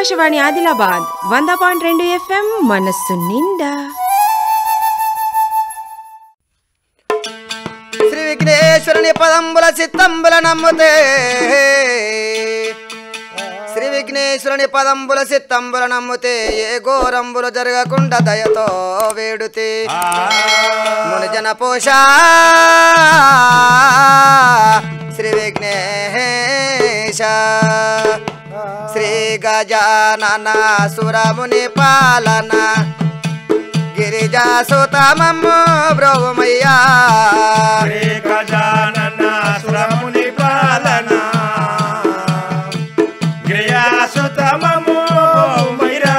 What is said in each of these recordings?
ఆకాశవాణి ఆదిలాబాద్ వంద పాయింట్ రెండు ఎఫ్ఎం మనస్సు నిండా. శ్రీ విఘ్నేశ్వరుని పదంబుల చిత్తంబుల నమ్ముతే. శ్రీ విఘ్నేశ్వరుని పదంబుల చిత్తంబుల నమ్ముతే ఏ ఘోరంబులు జరగకుండా దయతో వేడుతే. ముని జన పోష శ్రీ విఘ్నేశ. గజానన సురముని పాలన. గిరిజా సుతమమ్ము బ్రోమయ్యా శ్రీ గజానన సురముని పాలన. గిరియాసుతమము మైరా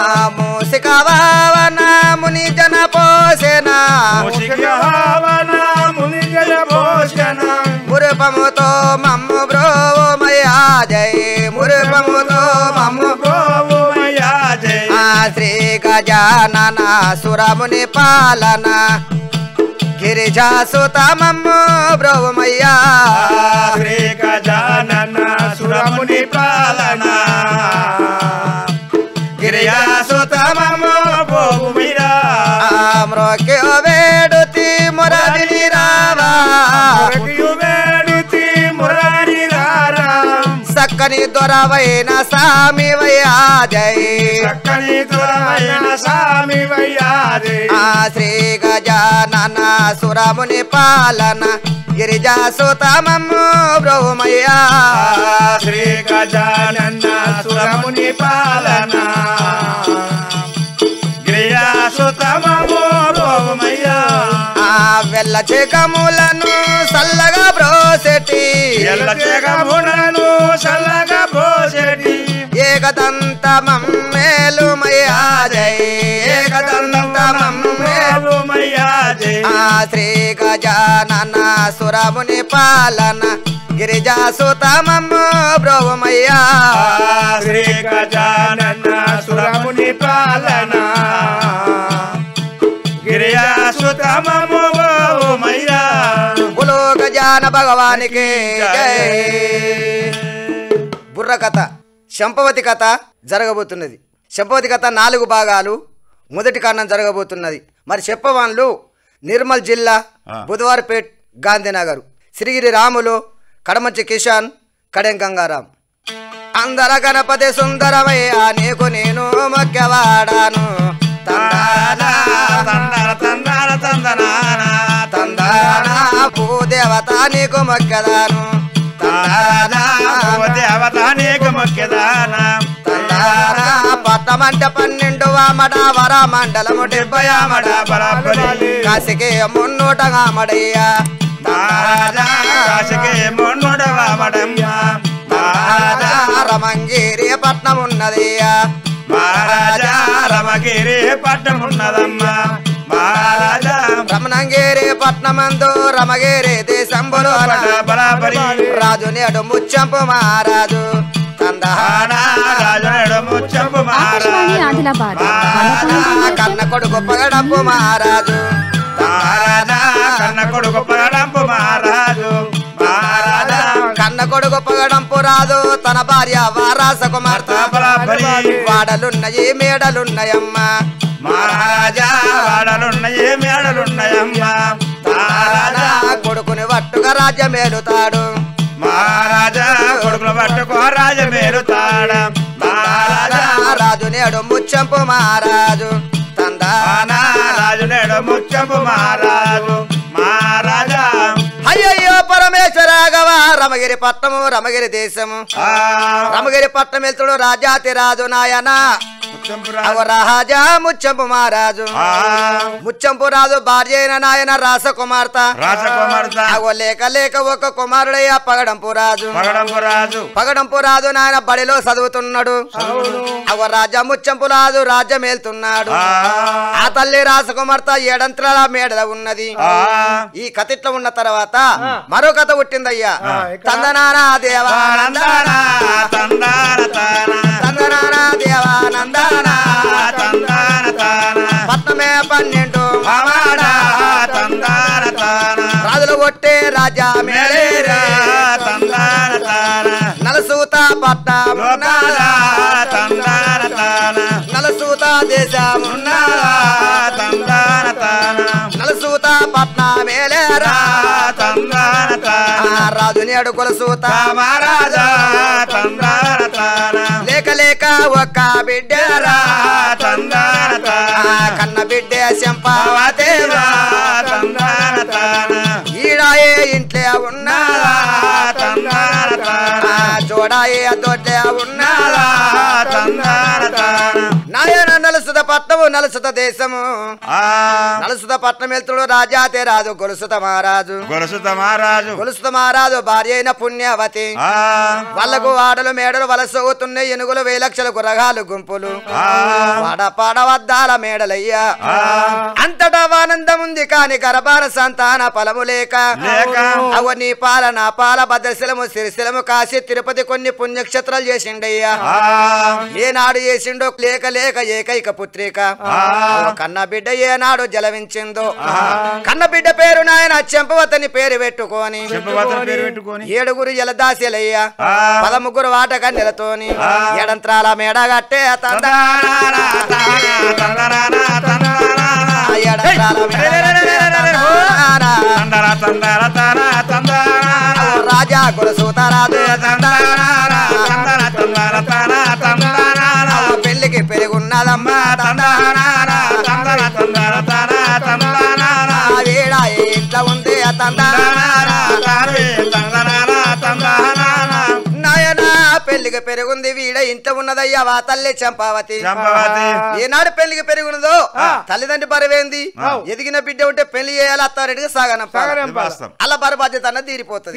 ఆ మూసిక భావన ముని జన ముని జయ మురుపముతో మమ్ము బ్రోమయ్యా. జై శ్రీ గజానన సురముని పాలన. గిరిజా సుతమమ్ము బ్రోమయ్యా శ్రీ గజానన సురముని పాలన. గిరియాసుతమము గోవుమైరా మ్రోకి వేడుతి మురళి రావా. సక్కని దొరవైన సామి జై. చక్కని తులమైన స్వామి వయ్యారి ఆ శ్రీ గజానన సురముని పాలన గిరిజా సుతమమ్ము బ్రహ్మయ్యా. శ్రీ గజానన సురముని పాలన గిరియాసుతమము రోమయ్యా ఆ వెల్ల చికములను సల్లగా బ్రోసెటి. ఎల్ల జగమునను చల్లగా పోసేటి ఏకదంత మమ్మేలు జై ఏకదంత మమ్మేలు మేలుమయ్యా జై ఆ శ్రీ గజానన సురముని పాలన గిరిజా సుతమమ్ము బ్రోమయ్యా శ్రీ గజానన సురముని పాలన ఓమయ్యా బులో గజాన భగవానికి బుర్ర కథ శంపవతి కథ జరగబోతున్నది. శంపవతి కథ నాలుగు భాగాలు. మొదటి కారణం జరగబోతున్నది. మరి చెప్పవాన్లు నిర్మల్ జిల్లా బుధవారపేట్ గాంధీనగర్. శ్రీగిరి రాములు కడమంచి కిషాన్ కడెం గంగారాం. అందర గణపతి సుందరమయ్య నీకు నేను మొక్కవాడాను తందానా తందన తందన తందనాన తందానా భూదేవత నీకు మొక్కదాను. తందానా దేవత నీకు మొక్కెదాన. తందానా పట్టమంటే పన్నెండు వామడ వర మండలము డెబ్బై ఆమడ బరాబరి కాసికి మున్నూటగా మడయ్యా మహారాజా కాశికే మొన్నుడవా మడమ్మ మహారాజా రమంగిరి పట్నం ఉన్నదయ్యా. మహారాజా పట్నమందు రమగిరి దేశంబులు రాజు నేడు ముచ్చంపు మహారాజు. కన్న కొడుకు పగడప్పు మహారాజు. మహారాజా కన్న కొడుకు పగడంపు మహారాజు. మహారాజా కన్న కొడుకు పగడంపు రాజు. తన భార్య వారాస కుమార్తె. వాడలున్నయి మేడలున్నయమ్మా. మహారాజా వాడలున్నాయి మేడలున్నాయమ్మ. రాజ్యమేలుతాడు మహారాజా కొడుకులు పట్టుకో రాజమేరుతాడ మహారాజా రాజు నేడు ముచ్చంపు మహారాజు. తందానా రాజు నేడు ముచ్చపు మహారాజు. మహారాజా. అయ్యయ్యో పరమేశ్వరాగవ రమగిరి పట్టము రమగిరి దేశము. రమగిరి పట్టం వెళ్తుడు రాజాతి రాజు నాయన. రాజా. ముచ్చంపు మహారాజు. ముచ్చంపు రాజు భార్య అయిన నాయన రాస కుమార్తె అగో లేక లేక ఒక కుమారుడయ్య పగడంపు రాజు. పగడంపు రాజు. పగడంపు రాజు నాయన బడిలో చదువుతున్నాడు. అగో రాజా ముచ్చంపు రాజు రాజ్యం వెళ్తున్నాడు ఆ, తల్లి రాసకుమార్తె ఏడంత్రాల మేడల ఉన్నది. ఆ, ఈ కథ ఇట్లా ఉన్న తర్వాత మరో కథ పుట్టిందయ్యా. తందనానా దేవానందానా తందనానా దేవానందానా తందాన తాన. పట్నమే పన్నెండు మావాడ తందాన తాన. రాజులు కొట్టే రాజా మేళేరా తందాన తాన. నలసూత పట్ట లోకాల తందాన ఉన్నదా తందాన తాన. నలసూత పట్న మేలేరా తందాన తాన. రాజు నేడు కొలసూత మహారాజా తందాన తాన. లేక లేక ఒక్క బిడ్డరా తందాన తాన కన్న బిడ్డ శంపావతేవా తందాన తాన ఈడాయే ఇంట్లో జోడాయే దొడ్డే ఉన్నదా తందాన తాన నాయన నలుసుత పట్నము నలుసుత దేశము. నలుసుత పట్నం వెళ్తుడు రాజాతే రాజు గొలుసుత మహారాజు. గొలుసుత మహారాజు. గొలుసుత మహారాజు భార్య అయిన పుణ్యవతి. వాళ్ళకు ఆడలు మేడలు వలసవుతున్నాయి. ఎనుగులు వేల లక్షల గురగాలు గుంపులు. ఆ. వాడ పాడవద్దాల మేడలయ్యా. అంతటా ఆనందం ఉంది కాని గర్భాన సంతాన ఫలము లేక. అవ నీ పాల నా పాల భద్రశలము సిరిశలము కాశీ తిరుపతి కొన్ని పుణ్యక్షేత్రాలు చేసిండయ్యా. ఏనాడు చేసిండో లేక లేక ఏకైక పుత్రిక అవ కన్న బిడ్డ ఏనాడు జలవించిందో కన్న బిడ్డ పేరు నాయన చెంపవతని పేరు పెట్టుకొని చెప్పవతని పేరు పెట్టుకొని ఏడుగురు ఎలదాసిలయ్యా ఆ. పదముగ్గురు వాటక నెలతోని ఎడంత్రాల మేడగట్టే రాజా కులసూతరాదు తందర తందర తందర తన తందర పెళ్ళికి పెరుగున్నదమ్మా ఉంది తందాన తందర పెళ్ళికి పెరుగుంది వీడ ఇంట్లో ఉన్నదయ్యా వా తల్లి చంపావతి. చంపవతి. ఏనాడు పెళ్ళికి పెరుగున్నదో తల్లిదండ్రి బరువేంది? ఎదిగిన బిడ్డ ఉంటే పెళ్ళి చేయాలి అత్తారెడ్డిగా సాగనం వాస్తవం అలా బరు బాధ్యత అన్నది తీరిపోతుంది.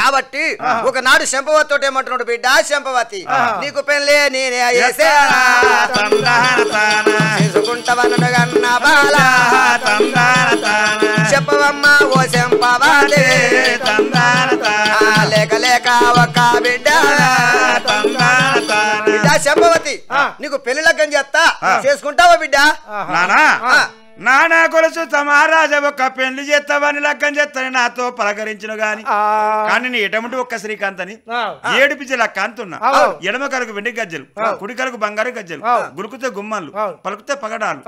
కాబట్టి ఒకనాడు శంపవతి తోటి ఏమంటున్నాడు బిడ్డ శంపవతి నీకు పెళ్ళే నేనే చేసుకుంటావన్న బాల. చెప్పవమ్మ ఓ తన? లేక లేక ఒక బిడ్డ. తందర తన శంపవతి నీకు పెళ్ళి లగ్గం చేస్తా. చేసుకుంటావా బిడ్డ? నానా. నానా కొలుసు మహారాజా ఒక్క పెళ్ళి చేస్తావని లగ్గం చేస్తాని నాతో పలకరించిన గాని. కానీ నీ ఎటముటి ఒక్క శ్రీకాంత్ అని ఏడు పిచ్చల కాంతున్నా ఎడమ కరకు వెండి గజ్జలు కుడి కరకు బంగారు గజ్జలు గురుకుతే గుమ్మలు పలుకుతే పగడాలు.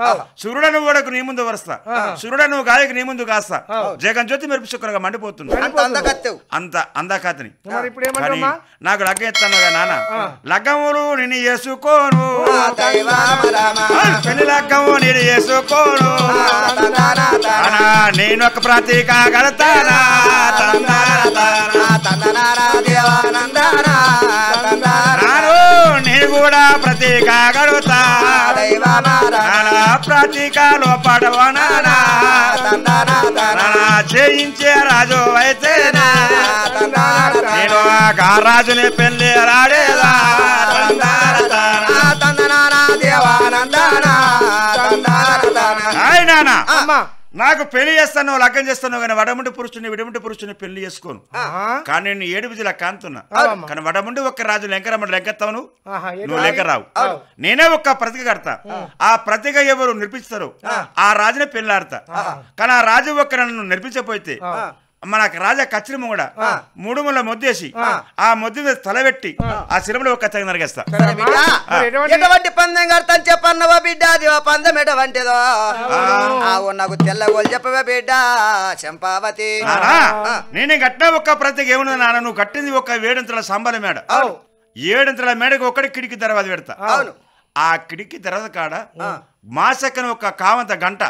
సూర్యుడను ఓడకు నీ ముందు వరుస్తా సూర్యుడను గాయకు నీ ముందు కాస్తా జగన్ జ్యోతి మెరుపు శుక్రగా మండిపోతుంది. అంత అందాకాతని నాకు లగ్గం ఎత్తాను నాన్న లగ్గములు నేను చేసుకోను. ఆ దైవామ రామ. పెళ్ళి లగ్గము నేను చేసుకోను. నేను ఒక ప్రతీక కడతానా. నాను కూడా ప్రతీక కడుతా ప్రతీకలో. నానా చేయించే రాజు తాన. నేను ఆ రాజుని పెళ్ళి రాడేదా నాకు పెళ్ళి చేస్తాను లగ్గం చేస్తాను కానీ వడముండి పురుషుని విడముండి పురుషుని పెళ్ళి చేసుకోను. కానీ నేను ఏడు విజుల కాంతున్నా. కానీ వడముండి ఒక్క రాజు లెంకరమ్మ లెంకెత్తావు నువ్వు ఆహా, ఏంటి నువ్వు లెక్క రావు అవును. నేనే ఒక్క ప్రతిక కడతా. ఆ. ప్రతిక ఎవరు నిర్మిస్తారు ఆ. రాజునే పెళ్ళాడతా కానీ ఆ రాజు ఒక్క నన్ను నిర్మించపోతే మన రాజా కచ్చిరి కూడా మూడు ముళ్ళ మొద్దేసి ఆ. మొద్దు మీద తలబెట్టి ఆ. శిరములో ఒక్క తెగ నరిగేస్తా ఎటువంటి- పందెం కడతాను చెప్పన్నవా బిడ్డ? అది పందెం ఎటువంటిదో ఆవు నాకు తెల్లగోలు చెప్పవే బిడ్డ? చంపావతి. నానా, కట్టిన ఒక్క ప్రతిక ఏమున్నది నాన్న నువ్వు కట్టింది ఒక వేడంతల సంబల మేడ. ఏడంతల మేడకి ఒక్కడి కిటికీ దర్వాజ పెడతా. అవును. ఆ కిటికీ తెరద కాడ మాసక్కన ఒక కావంత గంట.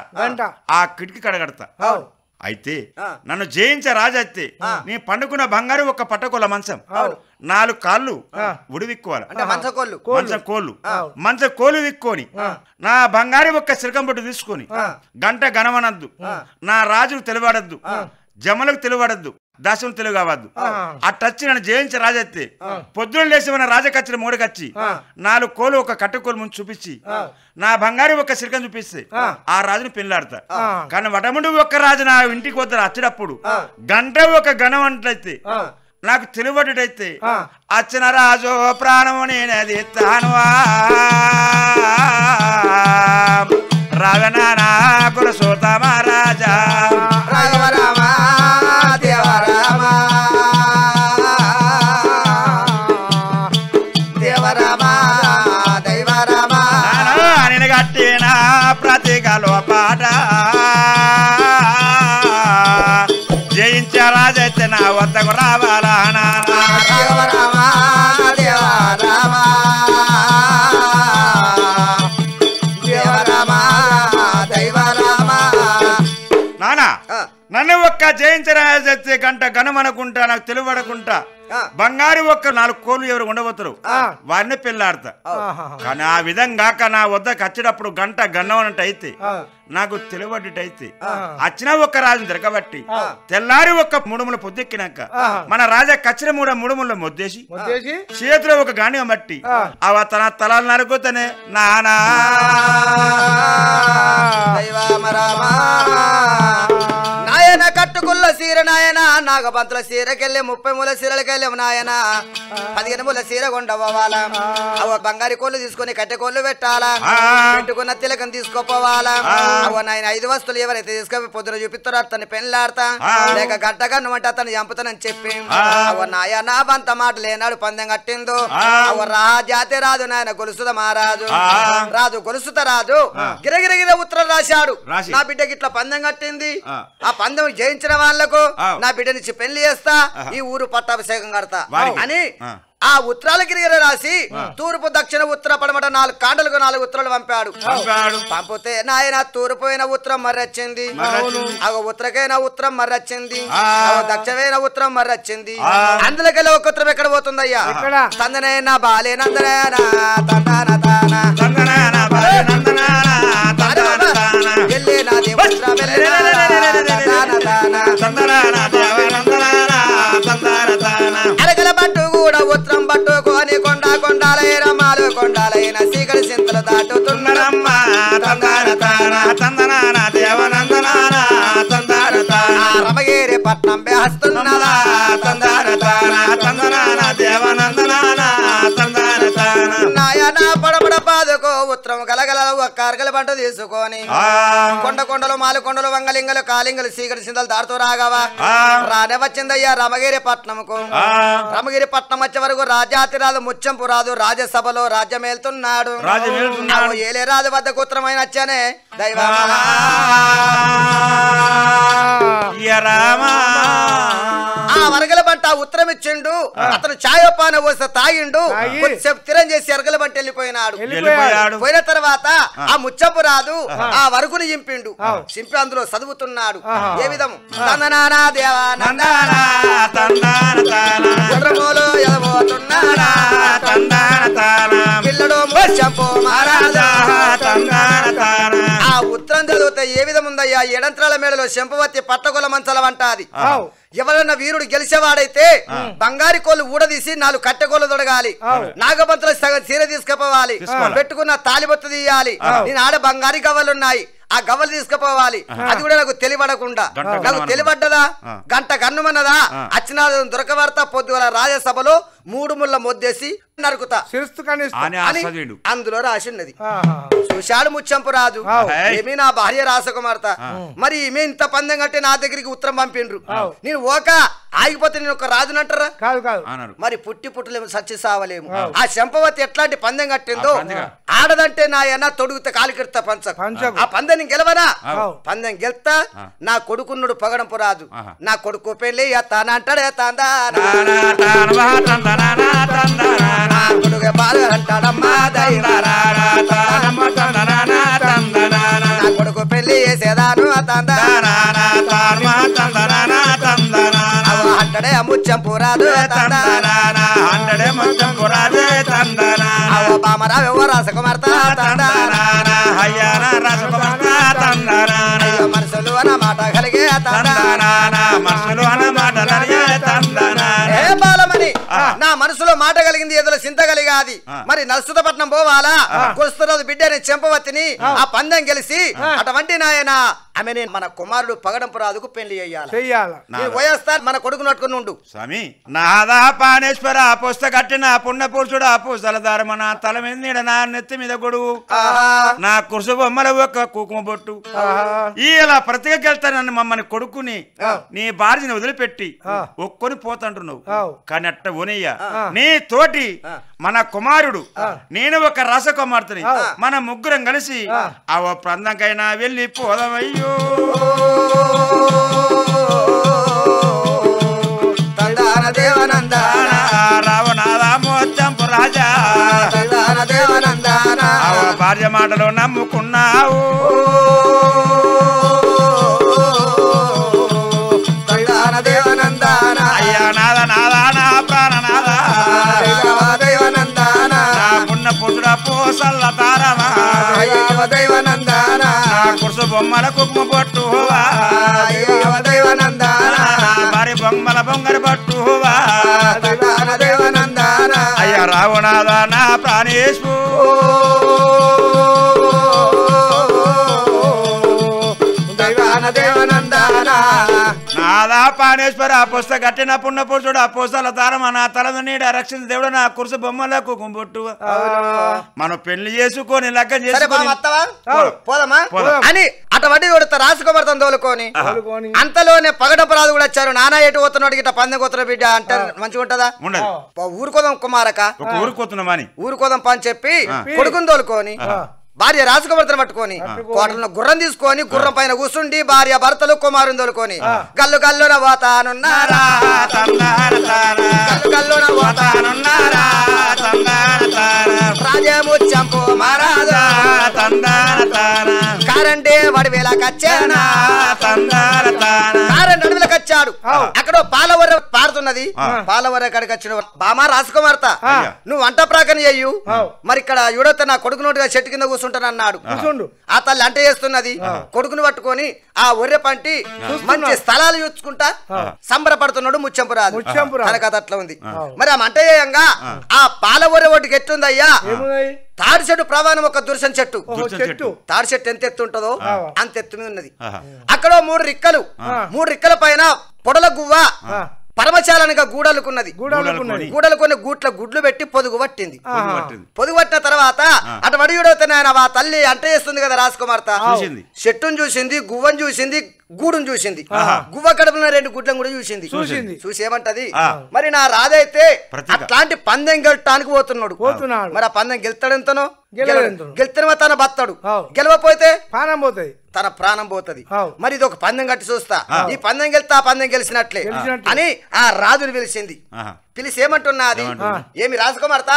ఆ కిటికీ కాడ కడతా. అవును. అయితే. నన్ను జయించే రాజైతే నీ పండుకున్న బంగారు ఒక పట్టకొల మంచం. నాలుగు కాళ్ళు ఉడివిక్కోవాలి మంచం కోళ్ళు. మంచం కోలు విక్కొని నా బంగారు ఒక్క సిరకం పట్టు తీసుకొని గంట గణమనద్దు నా రాజుకు తెలివాడద్దు. జమలకు తెలివాడద్దు. దాసం తెలుగు కావద్దు. అట్టచ్చి నన్ను జయించే రాజైతే పొద్దున లేచి మన రాజకచ్చిన మూడకచ్చి నాలుగు కోలు ఒక కట్టకోలు ముందు చూపించి. నా బంగారు ఒక్క సిరకం చూపిస్తే ఆ. రాజుని పెళ్ళాడతా. కానీ వటముండు ఒక్క రాజు నా ఇంటికి వద్ద వచ్చేటప్పుడు గంట ఒక గణం అంటైతే నాకు తెలివటైతే అచ్చిన రాజు ప్రాణము నేనది తానువా రావణ కుల సోతమ రాజా రాఘవ రామ నా వద్దకు రావాలా నానా నన్ను ఒక్క జయించరా చచ్చే గంట గణమనుకుంటా నాకు తెలివడకుంటా. బంగారు ఒక్క నాలుగు కోళ్ళు ఎవరు ఉండబోతారు? వారిని పెళ్ళాడతా. కానీ ఆ విధంగా నా వద్దకు వచ్చేటప్పుడు గంట గన్నవనట్టు అయితే నాకు తెలివడ్డట్టు అయితే వచ్చిన ఒక్క రాజు దొరకబట్టి తెల్లారి ఒక్క ముడుముల పొద్దెక్కినాక మన రాజా కచ్చిన మూడ ముడుముల మొద్దేసి చేతిలో ఒక గాని మట్టి అవ తన తలాలు నరుకుతనే నానా దైవామ రామ నాయన కట్టుకుల్ల సీర నాయన నాగబంతుల సీరకెళ్ళి ముప్పై మూల సీరలకెళ్ళి నాయన. పదిహేను మూల సీర కొండవ్వాలా అవ బంగారు కోళ్ళు తీసుకొని కట్టె కోళ్ళు పెట్టాలా. పెట్టుకున్న తిలకం తీసుకోపోవాలా? అవ నాయన ఐదు వస్తువులు ఎవరైతే తీసుకొని పొద్దున చూపిస్తారో అతన్ని పెళ్ళాడతా. లేక గట్టగా నువ్వంటే అతను చంపుతానని చెప్పి. అవ నాయన బంత మాట లేనాడు పందెం కట్టిందో. అవ రా జాతి రాదు నాయన గొలుసుద మహారాజు ఆ. రాజు గొలుసుత రాజు గిరగిరగిర ఉత్తరం రాశాడు. నా బిడ్డకి ఇట్లా పందెం కట్టింది. ఆ. ఆ పందెం జయించిన వాళ్ళకు ఆ. నా బిడ్డనిచ్చి పెళ్ళి చేస్తా. ఈ ఊరు పట్టాభిషేకం కడతా. అని ఆ. ఆ ఉత్తరాల గిరిగిర రాసి తూర్పు దక్షిణ ఉత్తర పడమట నాలుగు కాండలకు నాలుగు ఉత్తరాలు పంపాడు. పంపితే నాయన తూర్పు అయిన ఉత్తరం మర్రొచ్చింది. అగ ఉత్తరకైన ఉత్తరం మర్రొచ్చింది ఆ. దక్షిణమైన ఉత్తరం మర్రొచ్చింది ఆ. అందులోకెళ్ళి ఒక ఉత్తరం ఎక్కడ పోతుందయ్యా? తందనైనా బాలే నందనైనా తందాన. వెళ్ళే నా దేవ నందనాన, ఉత్తరం గలగల ఒక్క అరగల పంట తీసుకొని కొండ కొండలు మాలు కొండలు వంగలింగలు కాలింగలు సీకటి సింతలు దాటుతూ రాగవా. రానే వచ్చిందయ్యా రమగిరి పట్నంకు. రమగిరి పట్నం వచ్చే వరకు రాజాతిరాజు ముచ్చంపు రాదు రాజ్యసభలో రాజ్యమేలుతున్నాడు. ఏలే రాజు వద్ద కుత్రమైన వచ్చానే దైవమా. ఆ. వరగల బంట ఉత్తరం ఇచ్చిండు అతను ఛాయోపాన పోస్తే తాగిండు తాగి. కొద్దిసేపు తిరం చేసి ఎరగల బంట వెళ్ళిపోయినాడు. పోయిన తర్వాత ఆ. ముచ్చపు రాదు ఆ. వరకుని చింపిండు. చింపి అందులో చదువుతున్నాడు. ఏ విధము? తందనానా దేవా నందన. పిల్లడు మహారాజా. చదివితే ఏ విధం ఉందయ్యా ఎడంత్రాల మేడలో శంపవతి పట్టగొల మంచల వంటాది. ఆవ్. ఎవరన్నా వీరుడు గెలిచేవాడైతే బంగారి కోళ్ళు ఊడదీసి నాలుగు కట్టెకోళ్ళు తొడగాలి. నాగబంతుల సగం చీర తీసుకుపోవాలి. పెట్టుకున్న తాలిబొత్తు తీయాలి. నేను ఆడ బంగారి గవ్వలున్నాయి. ఆ గవ్వలు తీసుకుపోవాలి. అది కూడా నాకు తెలియబడకుండా గంట నాకు? తెలియబడ్డదా. గంట కన్నుమన్నదా ఆ. అచ్చిన దొరకవార్త పొద్దుగల రాజ్యసభలో మూడు ముళ్ళ మొద్దేసి నరుకుతా. అందులో రాసిన్నది. చూశాడు ముచ్చంపు రాజు. ఆవ్. ఏమీ నా భార్య రాసకుమార్త. మరి ఈమె ఇంత పందెం కట్టి నా దగ్గరికి ఉత్తరం పంపిండ్రు. నేను ఓక ఆగిపోతే నేను ఒక రాజునంటారా కాదు కాదు. మరి పుట్టి పుట్టలేము సచ్చి సావలేము. ఆ శంపవతి ఎట్లాంటి పందెం కట్టిందో. ఆడదంటే నా అన్న తొడుగుత కాలికిడత పంచకు. పంచకు. ఆ పందెం గెలవనా. పందెం గెలుతా నా కొడుకున్నుడు పగడంపు ఆహా. నా కొడుకు తాందా తాన తాన వా తందనాన తందనాన. కొడుకు బాగా అంటాడమ్మా దైవా తానమ్మ తందనాన తందనాన. కొడుకు పెళ్ళి చేసేదాను తాందా తానాన తానమ్మ తందనాన అంటడే ముచ్చంపు రాదు తాందా తందనాన హండ్రెడే మొత్తం కురాదే బామరావు రాసకుమార్త తాందా తందనాన హయ్యాన రసకుమార్త తందనాన. మనసులు అన్న మాట కలిగే తాందా కలిగింది ఎదురు చింత కలిగాది ఆ. మరి నల్సుతపట్నం పోవాలా? కుస్తురాజు బిడ్డని చెంపవతిని ఆ. పందెం గెలిచి అటువంటి నాయన ఆమె నేను మన కుమారుడు పగడంపు రాజుకు పెళ్ళి అయ్యాలి పోయేస్తా మన కొడుకు నట్టుకుని ఉండు. స్వామి నాదా పానేశ్వర పుస్త కట్టిన పుణ్య పురుషుడు పుస్తలధారమ నా తల మీద నీడ నా నెత్తి మీద గొడుగు. నా కురుసు బొమ్మల ఒక్క కుంకుమ బొట్టు. ఇలా ప్రతికెళ్తానని మమ్మల్ని కొడుకుని నీ భార్యని వదిలిపెట్టి ఒక్కొని పోతంటున్నావు. కానీ అట్ట ఓనయ్యా నీ తోటి మన కుమారుడు. నేను ఒక రస కుమార్తెని మన ముగ్గురం కలిసి అవ ప్రాంతంకైనా వెళ్ళి పోదమయ్యో. దేవనందాన రాజా. భార్య మాటలో నమ్ముకున్నావు. బొమ్మల కుక్మ పట్టు భార్య బొమ్మల బొంగర పట్టు అయ్యా రావునాద నా ప్రాణేశు. పానేశ్వర పుస్త కట్టిన పున్న పురుషుడు ఆ పుస్తల తారమ నా తలద నీడ రక్షించ దేవుడు నా కురుసు బొమ్మలకు కుంబొట్టు మనం పెళ్ళి చేసుకొని లగ్గం బావ చేసుకొని. అని అటువంటి కొడుతా రాసుకోబడతాం తోలుకొని. తోలుకొని. అంతలోనే పగడపరాదు కూడా వచ్చారు. నానా ఎటు పోతున్నాడు ఇట్లా పందెం కొత్త బిడ్డ అంటే మంచిగా ఉంటదా ఊరుకోదాం కుమారక. ఒక ఊరికి పోతున్నామని ఊరుకోదాం పని చెప్పి కొడుకుని తోలుకొని భార్య రాసుకోబడతను పట్టుకొని కోటలో గుర్రం తీసుకొని గుర్రం పైన కూర్చుండి భార్య భర్తలు కుమారుని తోలుకొని గల్లు గల్లున పోతానున్నారా? గల్లున పోతా తానున్నారా, తందాన తార, రాజము చంపు తార, కారంటే వడివేల కచ్చానా? వచ్చాడు అక్కడ పాలవర పారుతున్నది పాలవర కాడికి వచ్చిన బామా రాసుకోమార్త. నువ్వు వంట ప్రాకన చెయ్యు మరి ఇక్కడ యుడత నా కొడుకు నోటిగా చెట్టు కింద కూర్చుంటానన్నాడు కూర్చోండు. ఆ తల్లి అంట చేస్తున్నది. కొడుకుని పట్టుకొని ఆ ఒర్రె పంటి మంచి స్థలాలు చూసుకుంటా సంబరపడుతున్నాడు ముత్యంపురాజు. తన కథ అట్లా ఉంది. మరి ఆ మంట చేయంగా ఆ. పాల ఒర్రె ఒడ్డుకి ఎట్లుందయ్యా? తాడి చెట్టు ప్రమాణం ఒక దుర్శన్ చెట్టు. చెట్టు. తాడి చెట్టు ఎంత ఎత్తు ఉంటుందో. అంత ఎత్తు మీద ఉన్నది. అక్కడ మూడు రిక్కలు. మూడు రిక్కల పైన పొడల గువ్వ. పరమచాలనిగా గూడలుకున్నది. గూడాలకున్నది. గూడలు కొన్ని గూట్ల గుడ్లు పెట్టి పొదుగు పట్టింది. పొదుగు పట్టిన తర్వాత అటు వడియుడవుతాను ఆయన ఆ తల్లి అంట చేస్తుంది కదా రాజకుమార్తె. చూసింది. చెట్టును చూసింది గువ్వను చూసింది గూడును చూసింది గువ్వ కడుపున రెండు గుడ్లను కూడా చూసింది చూసింది. చూసి ఏమంటది. మరి నా రాధైతే. అట్లాంటి పందెం గెలటానికి పోతున్నాడు పోతున్నాడు. మరి ఆ పందెం గెలుతాడెంతనో గెలవడెంతనో. గెలుతానో తన బతాడు ఆవ్. గెలవపోతే పానం పోతుంది తన ప్రాణం పోతది. మరి ఇది ఒక పందెం కట్టి చూస్తా ఈ పందెం గెలితే ఆ పందెం గెలిచినట్లే. అని ఆ రాజుని పిలిచింది. పిలిచి ఏమంటున్నది? ఏమి రాజకుమార్త.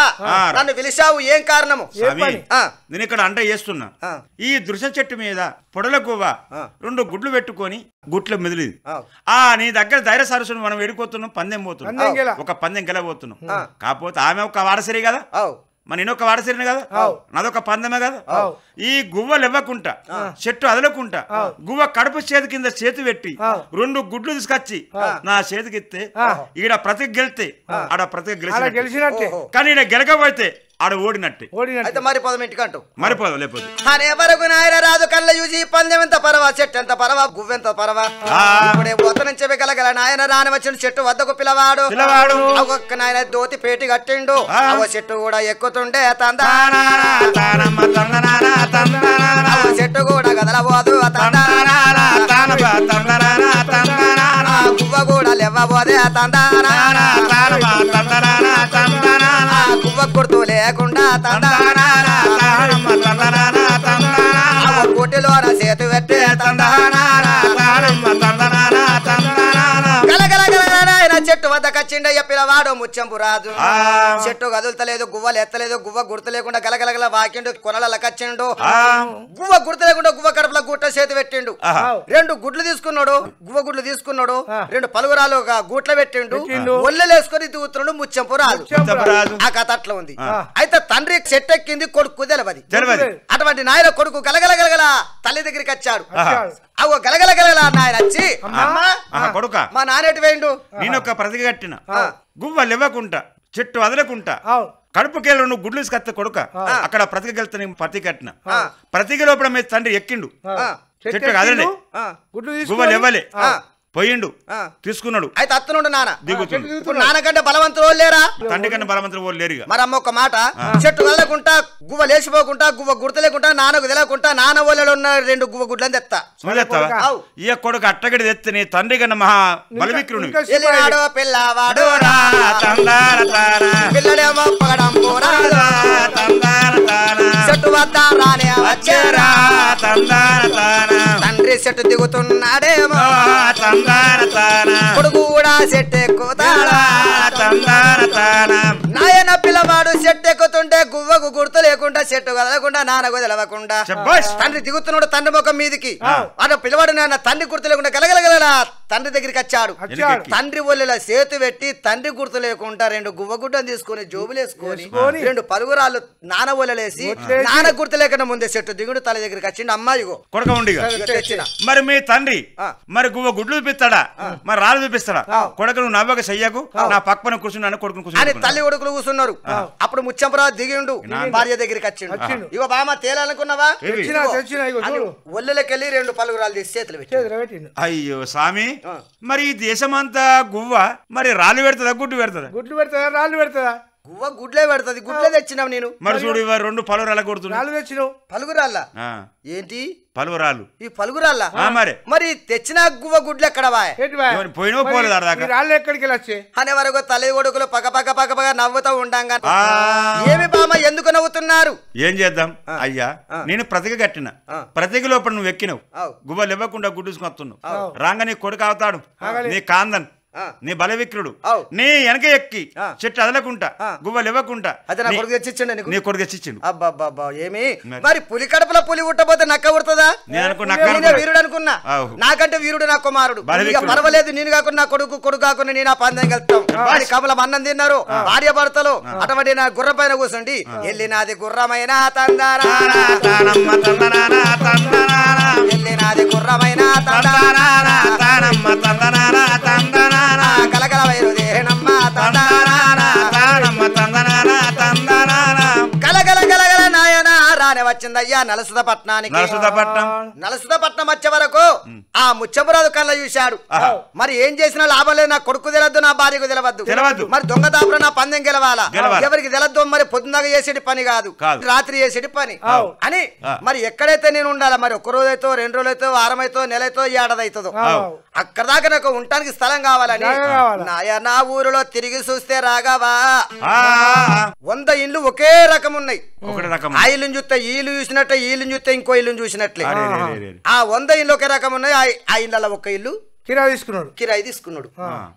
నన్ను పిలిచావు ఏం కారణము. నేను ఇక్కడ అంట చేస్తున్నా. ఈ దృశ్య చెట్టు మీద పొడల గువ్వ. రెండు గుడ్లు పెట్టుకొని గుట్ల మెదిలింది ఆ. నీ దగ్గర ధైర్య సరస్సును మనం ఎడిపోతున్నాం పందెం పోతున్నాం. ఒక పందెం గెలబోతున్నాం. కాకపోతే ఆమె ఒక వాడసరి కదా నేను ఒక వాడసరిని కదా. నాదొక పందెమే కదా. ఈ గువ్వలు ఇవ్వకుంటా చెట్టు అదలకుంటా గువ్వ కడుపు చేతి కింద చేతి పెట్టి. రెండు గుడ్లు తీసుకొచ్చి నా చేతికి ఇస్తే ఈడ ప్రతి గెలితే ఆడ ప్రతి గెలిచినట్టే. కానీ ఈడ గెలకపోతే ఆడ ఓడినట్టే. ఓడినట్టే. అయితే మరి పదం ఇంటికంటూ మరిపోదు లేకపోతే. అనే వరకు నాయన రాజు కళ్ళ చూసి ఈ పందెం ఎంత పరవా? చెట్టు ఎంత పరవా? గువ్వెంత పరవా? ఆ. ఇప్పుడే పోత నుంచి గలగల నాయన రాని వచ్చిన చెట్టు వద్దకు పిలవాడు. పిలవాడు. ఒక్కొక్క నాయన దోతి పేటి కట్టిండు. ఆ. అవ చెట్టు కూడా ఎక్కుతుండే తందా. తానమ్మ, అవ చెట్టు కూడా కదలబోదు తందా. తానబ, గువ్వ కూడా తందానా తానబ, కువ్వ గువ్వ గుర్తు లేకుండా తందానా తందనానా, తానమ్మ, తందనానా, తందనానా, పెట్టే తందానా చెట్టు వద్ద కచ్చిండయ్య పిలవాడు ముచ్చంపు రాజు. ఆ. చెట్టు కదులుతలేదు గువ్వలు ఎత్తలేదు గువ్వ గుర్తు లేకుండా గలగలగల వాకిండు కొనల కచ్చిండు ఆ. గువ్వ గుర్తు లేకుండా గువ్వ కడుపులో గుట్ట చేతి పెట్టిండు. రెండు గుడ్లు తీసుకున్నాడు గువ్వ గుడ్లు తీసుకున్నాడు రెండు పలుగురాలు ఒక గూట్ల పెట్టిండు. ఒళ్ళలేసుకొని దిగుతున్నాడు ముచ్చంపు రాజు. ముచ్చంపురాజు. ఆ కథ అట్లా ఉంది. అయితే తండ్రి చెట్టు ఎక్కింది కొడుకు తెలవది. అటువంటి నాయన కొడుకు గలగల గలగల తల్లి దగ్గరికి వచ్చాడు. ఆహా. అగో గలగల గలగల నాయన వచ్చి అమ్మా. ఆహా, కొడుక. మా నానేటి వేయండు నేను ఒక ప్రతికి కట్టిన గువ్వలు ఇవ్వకుంటా చెట్టు వదలకుంటా అవు కడుపుకెళ్ళి రెండు గుడ్లు తీసుకొస్తే కొడుక అక్కడ ప్రతికెళ్తే నేను ప్రతి కట్టిన. ప్రతికి లోపల మీ తండ్రి ఎక్కిండు. చెట్టు కదలలే ఆ, గుడ్లు ఇవ్వలే. పోయిండు. ఆ. తీసుకున్నాడు. అయితే అత్తనుండు నాన్న. దిగుతుండు ఇప్పుడు నాన్నకంటే బలవంతులు వాళ్ళు లేరా? తండ్రి కన్నా బలవంతులు లేరుగా మరి అమ్మ ఒక మాట. చెట్టు వదలకుంటా గువ్వ లేచిపోకుండా గువ్వ గుర్తు లేకుండా నాన్నకు తెలియకుండా నాన్న ఓళ్ళలో ఉన్న రెండు గువ్వ గుడ్లని అవు. ఈ కొడుకు అట్టగడి తెత్తి నీ తండ్రి కన్నా మహా వెళ్ళినాడు పిల్లవాడు పిల్లడేమో పగడం చెట్టు వద్ద రానే వచ్చారా. తండ్రి చెట్టు దిగుతున్నాడేమో. ఆ, తందార కొడుకు కూడా చెట్టు ఎక్కుతాడా తందార తార, గువ్వకు గుర్తు లేకుండా చెట్టు కదలకుండా నాన్న గొదలవకుండా శభాష్. తండ్రి దిగుతున్నాడు తండ్రి ముఖం మీదికి. అటు పిల్లవాడు నాన్న తండ్రి గుర్తు లేకుండా గలగలగల తండ్రి దగ్గరికి వచ్చాడు. తండ్రి ఒళ్ళిలో చేతి పెట్టి తండ్రి గుర్తు లేకుండా రెండు గువ్వగుడ్డను తీసుకొని జోబులేసుకొని రెండు పలుగురాళ్ళు నాన్న ఒళ్ళలేసి నాన్న గుర్తు లేకుండా ముందే చెట్టు దిగుడు తల దగ్గరికి వచ్చిండు. అమ్మాయిగో కొడక తెచ్చిన. మరి మీ తండ్రి. మరి గువ్వ గుడ్లు చూపిస్తాడా? మరి రాళ్ళు చూపిస్తాడా? కొడక నువ్వు నవ్వక చెయ్యకు నా పక్కన కూర్చున్నాను కొడుకుని అని కూర్చుని తల్లి కొడుకులు కూర్చున్నారు. అప్పుడు ముచ్చంపరావు దిగిండు. భార్య దగ్గరికి వచ్చిండు. వచ్చిండు. ఇగో ఇగో చూడు. ఒళ్ళకెళ్ళి రెండు పలుగురాలు తీసి చేతులు పెట్టి అయ్యో స్వామి. మరి ఈ దేశమంతా గువ్వ మరి రాళ్ళు పెడుతుందా గుడ్డు పెడుతుందా? గుడ్లు పెడతాదా రాళ్ళు పెడతాదా? గువ్వ గుడ్లే పెడుతుంది గుడ్లే తెచ్చినావు నేను. మరి చూడు ఇవాళ రెండు పలువరాలు కొడుతున్నా. రాళ్ళు తెచ్చినావు. పలుగురాళ్ళ? ఆ, ఏంటి? పలువరాలు ఈ పలుగురాళ్ళ? ఆ, మరి. మరి తెచ్చిన గువ్వ గుడ్లు ఎక్కడ పోలేదా? ఈ రాళ్ళు ఎక్కడికి వెళ్ళి వచ్చే అనే వరకు తల్లి కొడుకులు పక్క పక్క పక్క పక్క నవ్వుతూ ఉండంగా. ఆ. ఏమి బామ్మ ఎందుకు నవ్వుతున్నారు? ఏం చేద్దాం? అయ్యా నేను ప్రతిక కట్టిన. ప్రతిక లోపల నువ్వు ఎక్కినవు. గువ్వలు ఇవ్వకుండా గుడ్డుసుకుని వస్తున్నావు అవు. రాంగ నీ కొడుకు అవుతాడు. నీ కాందన్. నీ బలవిక్రుడు. నీ వెనక ఎక్కి. చెట్టు అదలకుంటా. గువ్వలు ఇవ్వకుండా అదే నా కొడుకు తెచ్చిచ్చిండు నీ కొడుకు తెచ్చిచ్చిండు. ఏమి? మరి. పులి కడుపులో పులి ఉట్టపోతే నక్క ఉడుతుందా నేను. వీరుడు అనుకున్నా. నాకంటే వీరుడు నా కుమారుడు. పర్వాలేదు నేను కాకుండా నా కొడుకు కొడుకు కాకుండా నేను ఆ పందెం వెళ్తాం వాడి కమలం అన్నం తిన్నారు భార్య భర్తలు. అటువంటి నా గుర్రం పైన కూర్చుండి ఎల్లి నాది గుర్రమైన తందారా ఎల్లి నాది గుర్రమైన తందనానా తానమ్మ తందనానా తందనానా కలకల వైరుదేనమ్మ తందనానా తందారా తానమ్మ తందనానా వచ్చిందయ్యా నలసుద పట్నానికి నరసుదపట్నం నలసుదపట్నం వచ్చే వరకు ఆ ముచ్చపురాదు కళ్ళ చూశాడు. మరి ఏం చేసినా లాభం లేదు నా కొడుకు తెలవద్దు నా భార్యకు తెలవద్దు. మరి దొంగ దాపురం నా పందెం గెలవాలా. ఎవరికి తెలద్దు మరి పొద్దున్నగా చేసేటి పని కాదు. రాత్రి చేసేటి పని. అని. మరి ఎక్కడైతే నేను ఉండాలా మరి ఒక్క రోజైతో రెండు రోజులైతో వారం అయితే నెల అయితే ఏడాది అవుతుందో అవు. అక్కడ దాకా నాకు ఉండటానికి స్థలం కావాలని? నాయ నా ఊరిలో తిరిగి చూస్తే రాగావా వంద ఇండ్లు ఒకే రకం ఉన్నాయి ఆ ఇల్లుని చూస్తే ఈ ఇల్లు చూసినట్టే ఈ ఇల్లుని చూస్తే ఇంకో ఇల్లుని చూసినట్లే. ఆ వంద ఇల్లు ఒకే రకం ఉన్నాయి ఆ- ఇళ్ళ ఒక్క ఇల్లు. కిరా తీసుకున్నాడు. కిరాయి తీసుకున్నాడు.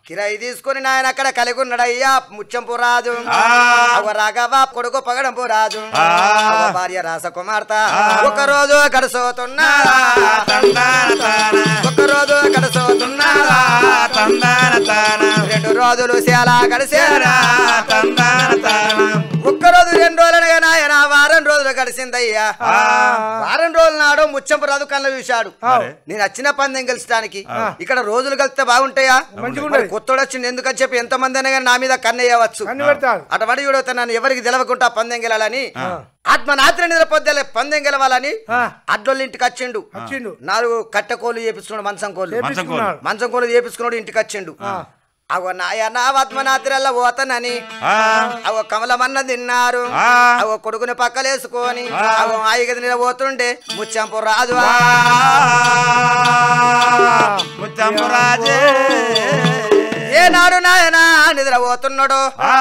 కిరాయి తీసుకొని నాయన అక్కడ కలిగి ఉన్నాడు అయ్యా ముచ్చంపు రాజు. అవ రాఘవ కొడుకు పగడంపు రాజు భార్య రాస కుమార్తె ఒక రోజు తాన, ఒక రోజు తాన, రెండు రోజులు చాలా గడిసేరా తందాన తాన. ఒక్క రోజు రెండు రోజులనగా నాయన వారం రోజులు గడిచిందయ్యా ఆ, వారం రోజుల నాడు ముచ్చంపు రాజు కళ్ళ చూశాడు. నేను వచ్చిన పందెం గెలిచడానికి. ఇక్కడ రోజులు కలిస్తే బాగుంటాయా? కొత్తోడు వచ్చింది ఎందుకని చెప్పి ఎంత మంది అయినా కానీ నా మీద పెడతాడు అటువంటి కూడా నన్ను ఎవరికి తెలవకుండా పందెం గెలాలని. ఆత్మ నాత్ర నిద్ర పొద్దులే పందెం గెలవాలని. అడ్డోళ్ళ ఇంటికి వచ్చిండు. వచ్చిండు. నాలుగు కట్టెకోళ్ళు చేపించుకున్నాడు మంచం కోళ్ళు. మంచం కోళ్ళు చేపించుకున్నాడు ఇంటికి వచ్చిండు. అగో నాయ నా ఆత్మనాత్రల్ల పోతానని. ఆ, అగో కమలమన్న తిన్నారు. ఆ. అగో కొడుకుని పక్కలేసుకొని అగో ఆయిగది నిల పోతుండే ముచ్చంపు రాజు ముత్తంపు రాజే. ఏనాడు నాయనా నిద్రపోతున్నాడు? ఆ,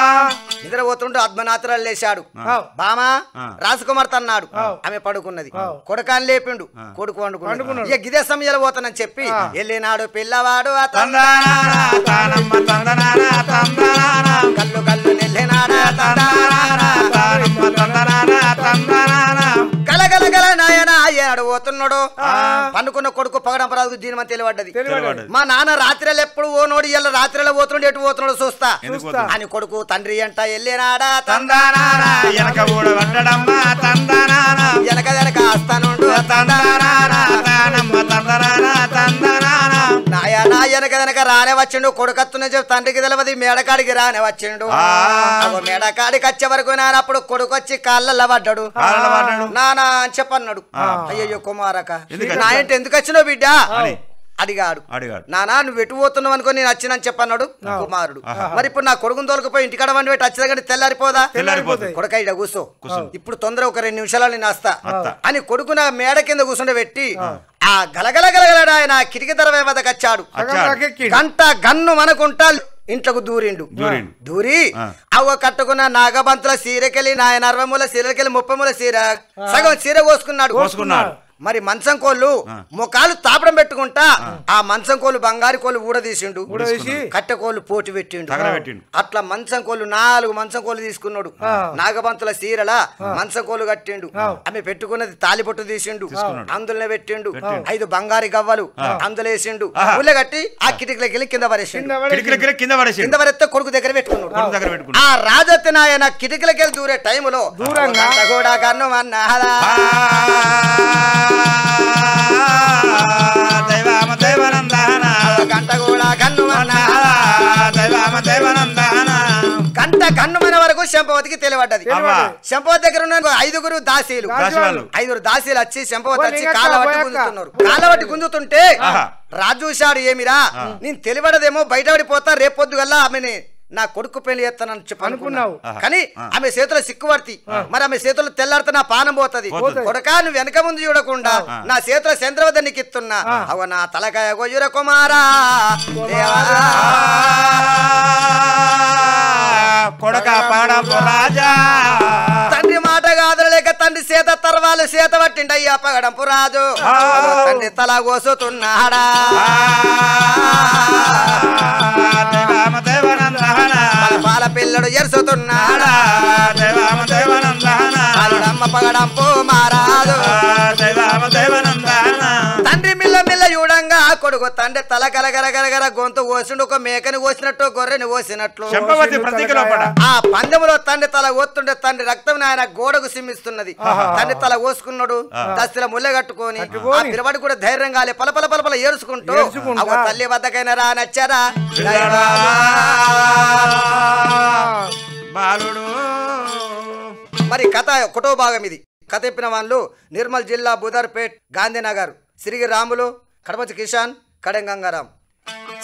నిద్రపోతుంటూ ఆత్మనాత్రాలు లేచాడు. బామా ఆ. రాజకుమార్తె అన్నాడు. ఆమె పడుకున్నది. కొడుకాని లేపిండు. కొడుకు వండుకున్నాడు. ఇక గిదే సమయాలు పోతానని చెప్పి వెళ్ళినాడు పిల్లవాడు కళ్ళు కళ్ళు నెల్లినాడా గలగల గల నాయన పోతున్నాడు? పన్నుకున్న కొడుకు పగడం పరాదు దీని తెలియబడ్డది. తెలియదు మా నాన్న రాత్రిలో ఎప్పుడు ఓ నోడు ఇలా రాత్రిలో పోతున్నాడు ఎటు పోతున్నాడు చూస్తా? అని కొడుకు తండ్రి అంట వెళ్ళినాడా తందనానా, వెనక వెనక వెనక ఆస్తానుండు తందనానా, తానమ్మ తందనానా, తందనానా. వెనక వెనక రానే వచ్చిండు. కొడుకత్తున చెప్పి తండ్రికి తెలియదు మేడకాడికి రానే వచ్చిండు. మేడకాడికి వచ్చే వరకు నాన్న అప్పుడు కొడుకు వచ్చి కాళ్ళల్లో పడ్డాడు. నానా అని చెప్పన్నాడు. అయ్యో కుమారక. నా ఇంటి ఎందుకు వచ్చినావు బిడ్డ. అడిగాడు. అడిగాడు. నానా నువ్వు ఎటు పోతున్నావు అనుకో నేను వచ్చినని చెప్పన్నాడు కుమారుడు. మరి ఇప్పుడు నా కొడుకుని తోలుకుపోయి ఇంటికాడ వండి పెట్టి వచ్చిన కానీ తెల్లారిపోదా? తెల్లారిపోతుంది. కొడుక ఇడ కూర్చో. ఇప్పుడు తొందర ఒక రెండు నిమిషాలు నేను వస్తా. అని కొడుకు నా మేడ కింద కూర్చుండ పెట్టి ఆ. గలగల గలగలడ ఆయన కిటికీ తెర వద్దకు వచ్చాడు గంట గన్ను మనకుంటా ఇంట్లోకి దూరిండు. దూరి ఆ. అవ్వ కట్టుకున్న నాగబంతుల సీరకెళ్ళి నాయన అరవై మూల సీరకెళ్ళి ముప్పై మూల సీర సగం సీర కోసుకున్నాడు. కోసుకున్నాడు. మరి మంచం కోళ్ళు ముఖాలు తాపడం పెట్టుకుంటా ఆ. మంచం కోళ్ళు బంగారు కోళ్ళు ఊడదీసిండు ఊడదీసి కట్టె కోళ్ళు పోటీ పెట్టిండు. అట్లా మంచం కోళ్ళు నాలుగు మంచం కోళ్ళు తీసుకున్నాడు. నాగబంతుల సీరల మంచం కోళ్ళు కట్టిండు. ఆమె పెట్టుకున్నది తాలిపొట్టు తీసిండు. అందులోనే పెట్టిండు. ఐదు బంగారు గవ్వలు అందులో వేసిండు ఉల్ల కట్టి ఆ కిటికీలకి కింద పడేసిండు. కింద పడేస్తే కొడుకు దగ్గర పెట్టుకున్నాడు. కొడుకు దగ్గర పెట్టుకున్నాడు. ఆ రాజత్తి నాయన కిటికీలకి దూరే టైములో దూరంగా? కూడా కన్ను అన్నారా దైవామ దైవనందన గంట కూడా కన్ను దైవామ దైవనందన గంట కన్ను మన వరకు శంపవతికి తెలియబడ్డది. శంపవతి దగ్గర ఉన్న ఐదుగురు దాసీలు ఐదుగురు దాసీలు వచ్చి శంపవతి వచ్చి కాలవట్టి. గుంజుతున్నారు కాలవట్టి గుంజుతుంటే. రాజు చూశాడు ఏమిరా నేను తెలియబడదేమో బయటపడిపోతా రేపు పొద్దుగల్లా ఆమెని నా కొడుకు పెళ్ళి చేస్తానని చెప్పి అనుకున్నావు. కానీ ఆమె చేతుల సిక్కుపడితి మరి ఆమె చేతులు తెల్లారితే నా పానం పోతది. కొడకా నువ్వు వెనక ముందు చూడకుండా నా చేతుల చంద్రవద్ద నీకు ఇస్తున్నా అవ నా తలకాయ గొయ్యుర కుమారా. కొడక పాడపు రాజా. మాట కాదలేక తండ్రి చేత తర్వాలు చేత పట్టిండయ్యా పగడంపు రాజు. తండ్రి తల కోసుతున్నాడా? పాల పిల్లడు ఎరుసుతున్నాడా? పగడంపు మారాదు. కొడుకు తండ్రి తల కలగర గరగర గొంతు కోసిండు ఒక మేకని కోసినట్టు గొర్రెని కోసినట్లు ఆ పందెములో తండ్రి తల ఓస్తుంటే తండ్రి రక్తం ఆయన గోడకు సిమ్మిస్తున్నది. తండ్రి తల కోసుకున్నాడు దస్తుల ముల్లె కట్టుకొని ఆ పిలవాడు కూడా ధైర్యంగా లే పలపల పలపల ఏరుచుకుంటూ తల్లి వద్దకైనా రా నచ్చారా మరి కథ ఒకటో భాగం ఇది. కథ చెప్పిన వాళ్ళు నిర్మల్ జిల్లా బుదర్పేట్ గాంధీనగర్ సిరిగి రాములు కడపతి కిషాన్ కడెం గంగారాం.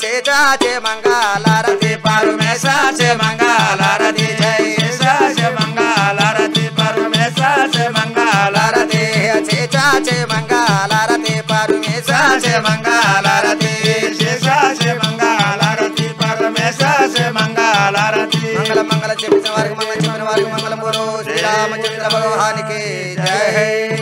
చేచా చే మంగళారతి పరమేశ చే మంగళారతి జై శేష చే మంగళారతి పరమేశ చే మంగళారతి చేతా చే మంగళారతి పరమేశ చే మంగళారతి శేష చే మంగళారతి పరమేశ చే మంగళారతి మంగళ మంగళ చెప్పిన వారికి మంగళ చెప్పిన వారికి మంగళం బోలో శ్రీరామచంద్ర భగవానికి జై.